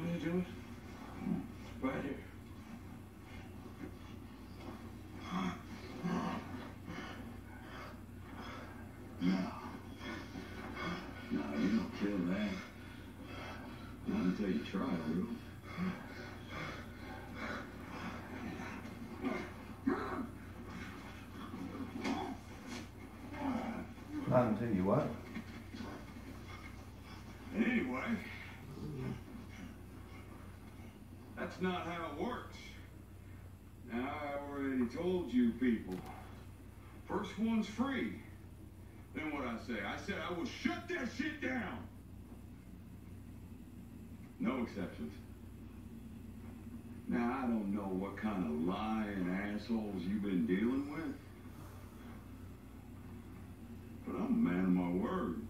want me to do it? Right here. No. No, you don't kill that. Not until you try, Lou. Not until you what? That's not how it works. Now, I already told you people. First one's free. Then what I say? I said I will shut that shit down. No exceptions. Now, I don't know what kind of lying assholes you've been dealing with. But I'm a man of my word.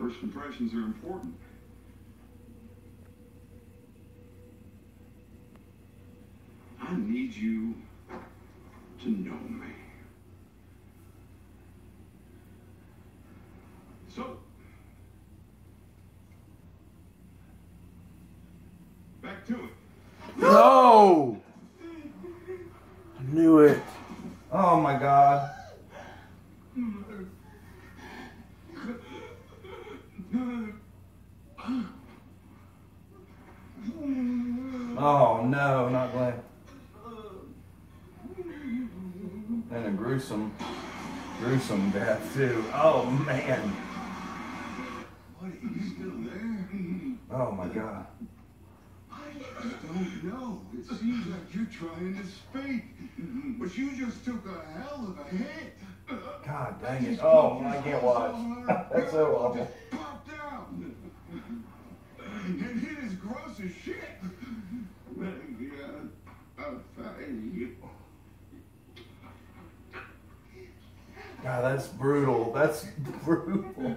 First impressions are important. I need you to know me. So, back to it. No! I knew it. Oh my god. Oh no, not Glenn. And a gruesome, gruesome death too. Oh man. What, are you still there? Oh my god. I just don't know. It seems like you're trying to speak. But you just took a hell of a hit. God dang it. Oh, I can't watch. That's so awful. And hit is gross as shit. I'm fighting you. God, that's brutal. That's brutal. I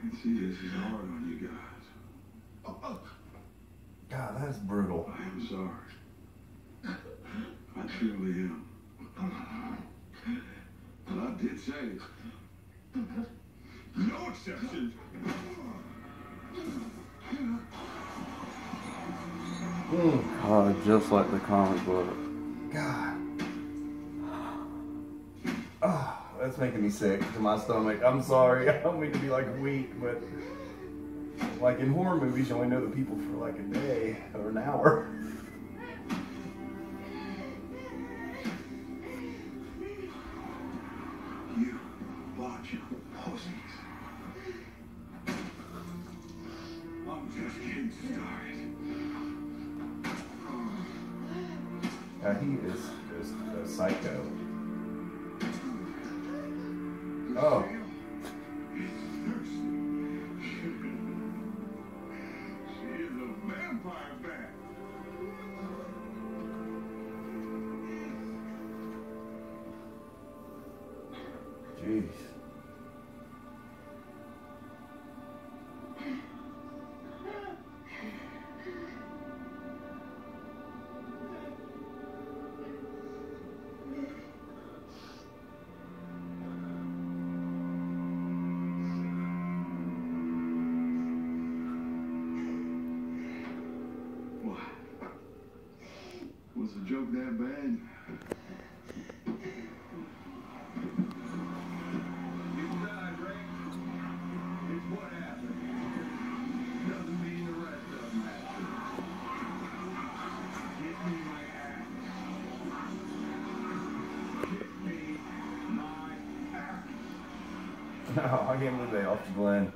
can see this is hard on you guys. God, that's brutal. I am sorry. I truly am. But I did say it. No exceptions. God, just like the comic book. God. Oh, that's making me sick to my stomach. I'm sorry. I don't mean to be like weak, but like in horror movies, you only know the people for like a day or an hour. He is just a psycho. Oh, jeez. Me my axe. No, I can't believe they off to Glenn.